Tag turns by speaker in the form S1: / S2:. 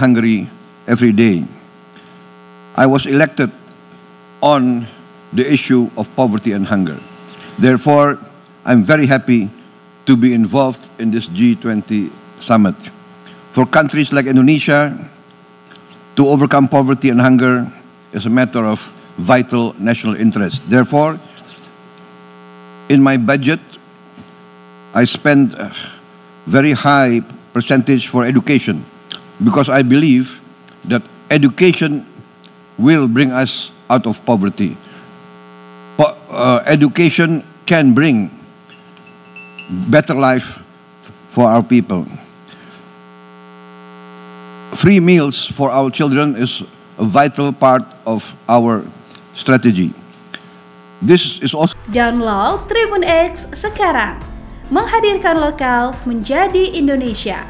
S1: hungry every day. I was elected on the issue of poverty and hunger. Therefore, I'm very happy to be involved in this G20 summit. For countries like Indonesia, to overcome poverty and hunger is a matter of vital national interest. Therefore, in my budget, I spend a very high percentage for education because I believe that education will bring us out of poverty. Po- uh, education can bring better life for our people. Free meals for our children is a vital part of our strategy. This is also
S2: Download Tribun X sekarang. Menghadirkan lokal menjadi Indonesia.